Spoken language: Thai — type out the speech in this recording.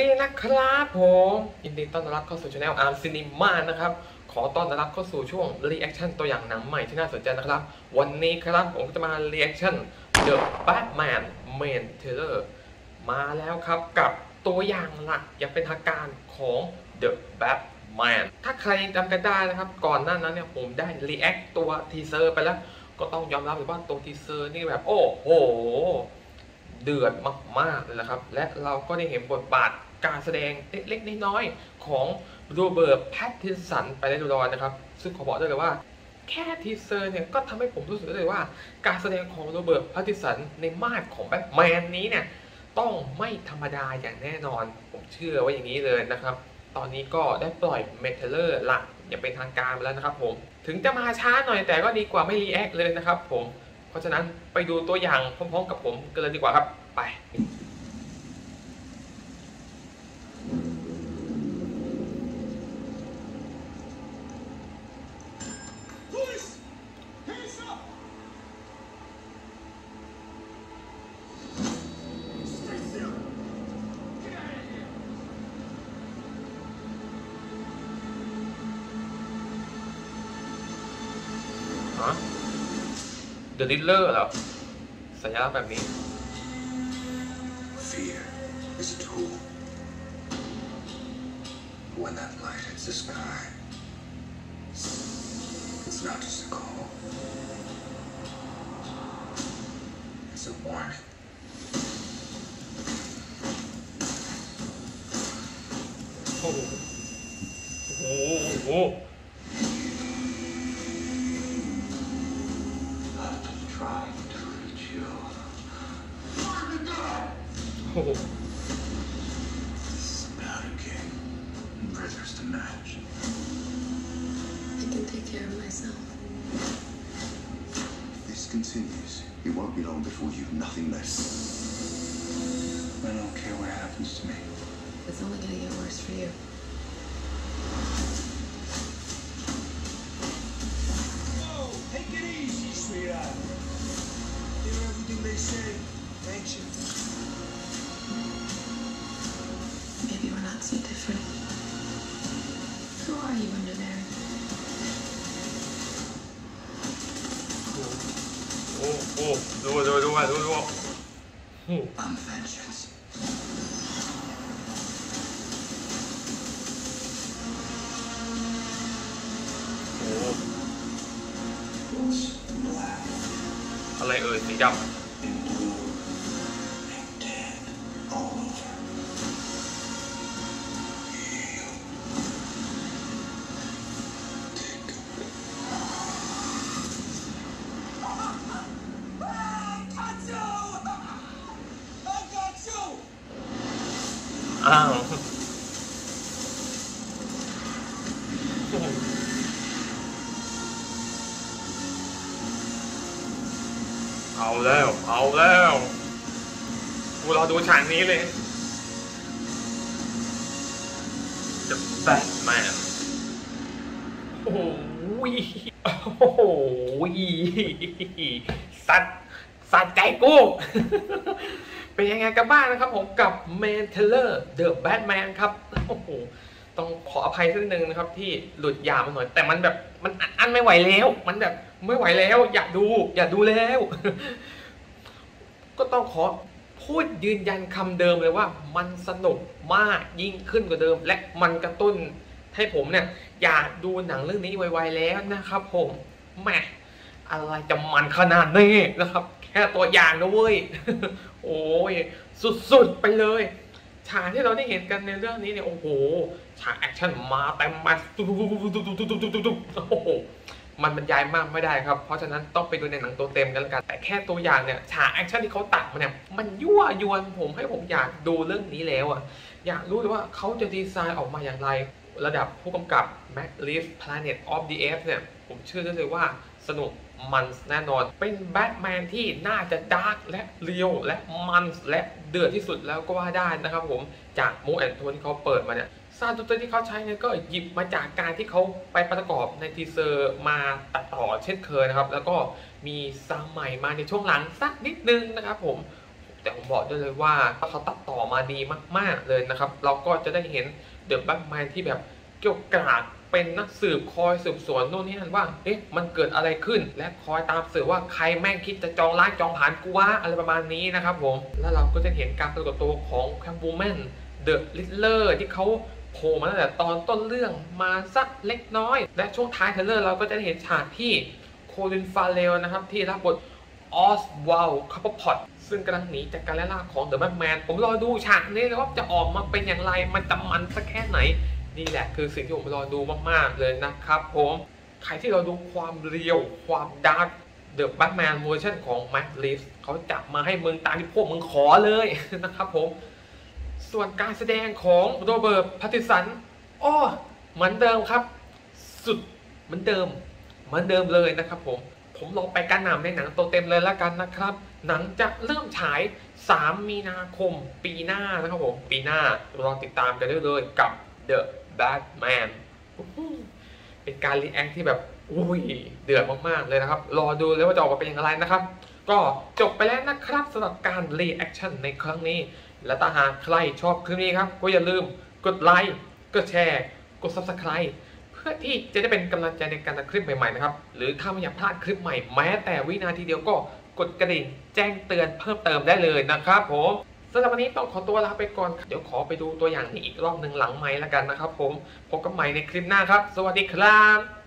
ดีนะครับผมยินดีต้อนรับเข้าสู่ channel อาร์มซินิมานะครับ ขอต้อนรับเข้าสู่ช่วง reaction ตัวอย่างหนังใหม่ที่น่าสนใจนะครับ วันนี้ครับผมจะมา reaction The Batman Main Trailer มาแล้วครับกับตัวอย่างหลักอย่างเป็นทางการของ The Batman ถ้าใครจำกันได้นะครับ ก่อนหน้านั้นเนี่ยผมได้ react ตัว teaser ไปแล้ว ก็ต้องยอมรับเลยว่าตัว teaser นี่แบบโอ้โหเดือดมากๆเลยนะครับ และเราก็ได้เห็นบทบาท การแสดงเล็กๆน้อยๆของโรเบิร์ตแพตตินสันไปได้ดูรอยนะครับ ซึ่งขอบอกได้เลยว่า แค่ teaser เนี่ยก็ทำให้ผมรู้สึกได้เลยว่า การแสดงของโรเบิร์ตแพตตินสันในมาดของแบทแมนนี้เนี่ยต้องไม่ธรรมดาอย่างแน่นอน ผมเชื่อว่าอย่างนี้เลยนะครับ ตอนนี้ก็ได้ปล่อย Main Trailer หลักอย่างเป็นทางการแล้วนะครับผมถึงจะมาช้าหน่อยแต่ก็ดีกว่าไม่ react เลยนะครับผมเพราะฉะนั้นไปดูตัวอย่างพร้อมๆกับผมกันเลยดีกว่าครับไป เดอะดิลเลอร์เหรอ สัญลักษณ์แบบนี้ Fear is a tool. When that light hits the sky, it's not just a call. It's a warning. โอ้โ trying to reach you. Where did go? Brothers to match. I can take care of myself. This continues. It won't be long before you've nothing left. I don't care what happens to me. It's only gonna get worse for you. Who are you under there? โอ้โหดูดูดูดูดูโอ้โห I'm vengeance. โอ้โห It's black อะไรเอ่ยสีด and อ้าวเอาแล้ว เอาแล้วกูรอดูฉากนี้เลย The Batman โอ้โหโอ้โหสัตว์ สัตว์ใจกูเป็นยังไงกันบ้างนะครับผมกับ m a n t e l l e r The Batman ครับโอ้โหต้องขออภัยสักนิดนึงนะครับที่หลุดยาวมาหน่อย แต่มันแบบมันอัดอั้นไม่ไหวแล้ว มันแบบไม่ไหวแล้ว อยากดู อยากดูแล้ว ก็ต้องขอพูดยืนยันคำเดิมเลยว่า มันสนุกมากยิ่งขึ้นกว่าเดิม และมันกระตุ้นให้ผมเนี่ย อยากดูหนังเรื่องนี้ไวๆแล้วนะครับผมแหม อะไรจะมันขนาดนี้นะครับ แค่ตัวอย่างนะเว้ย โอ้ยสุดๆไปเลยฉากที่เราได้เห็นกันในเรื่องนี้เนี่ยโอ้โหฉากแอคชั่นมาเต็มมาตุ๊บๆๆๆๆๆๆโอ้โหมันบรรยายมากไม่ได้ครับ เพราะฉะนั้นต้องไปดูในหนังตัวเต็มกันแล้วกัน แต่แค่ตัวอย่างเนี่ยฉากแอคชั่นที่เขาตัดมาเนี่ยมันยั่วยวนผมให้ผมอยากดูเรื่องนี้แล้วอะอยากรู้เลยว่าเขาจะดีไซน์ออกมาอย่างไร ระดับผู้กำกับ Matt Reeves Planet of the Apes เนี่ยผมเชื่อได้เลยว่า สนุกมันแน่นอน เป็นแบทแมนที่น่าจะ dark และ real และมันและเดือดที่สุดแล้วก็ว่าได้นะครับผมจาก mood and tone ที่เขาเปิดมาเนี่ย sound ดนตรีที่เขาใช้เนี่ยก็หยิบมาจากการที่เขาไปประกอบใน teaser มาตัดต่อเช่นเคยนะครับ แล้วก็มีซาวใหม่มาในช่วงหลังสักนิดนึงนะครับผมแต่ผมบอกได้เลยว่าเขาตัดต่อมาดีมาก ๆเลยนะครับ เราก็จะได้เห็น The Batman ที่แบบเกรี้ยวกราด เป็นนักสืบคอยสืบสวนโน่นนี่นั่นว่า เอ๊ะ มันเกิดอะไรขึ้น และคอยตามสืบว่าใครแม่งคิดจะจองล้างจองผลาญกูวะอะไรประมาณนี้นะครับผม แล้วเราก็จะเห็นการปรากฏตัวของแคมบูแมน The Riddler ที่เขาโผล่มาตั้งแต่ตอนต้นเรื่องมาสักเล็กน้อย และช่วงท้าย trailer เราก็จะเห็นฉากที่ Colin Farrell นะครับที่รับบท Os wald Cobblepot ซึ่งกำลังหนีจากการไล่ล่าของ The Batman ผมรอดูฉากนี้เลยว่าจะออกมาเป็นอย่างไร มันจะมันสักแค่ไหน นี่แหละคือสิ่งที่ผมรอดูมากๆเลยนะครับผมใครที่รอดูความ real ความ dark The Batman เวอร์ชันของ Matt Reeves เขาจับมาให้มึงตามที่พวกมึงขอเลยนะครับผม ส่วนการแสดงของ Robert Pattinson อ้อเหมือนเดิมครับ สุดเหมือนเดิม เหมือนเดิมเลยนะครับผม ผมลองไปการนำในหนังตัวเต็มเลยแล้วกันนะครับ หนังจะเริ่มฉาย 3 มีนาคมปีหน้านะครับผม ปีหน้ารอติดตามกันได้เลยกับ The Batman เป็นการ react ที่แบบอุ้ยเดือดมากๆเลยนะครับ รอดูเลยว่าจะออกมาเป็นอย่างไรนะครับ ก็จบไปแล้วนะครับสำหรับการ reaction ในครั้งนี้ และถ้าหากใครชอบคลิปนี้ครับ ก็อย่าลืมกดไลค์กดแชร์กด Subscribe เพื่อที่จะได้เป็นกำลังใจในการทำคลิปใหม่ๆนะครับ หรือถ้าไม่อยากพลาดคลิปใหม่แม้แต่วินาทีเดียวก็กดกระดิ่งแจ้งเตือนเพิ่มเติมได้เลยนะครับผม สำหรับวันนี้ต้องขอตัวลาไปก่อน เดี๋ยวขอไปดูตัวอย่างนี้อีกรอบหนึ่งหลังไม้แล้วกันนะครับผม พบกันใหม่ในคลิปหน้าครับ สวัสดีครับ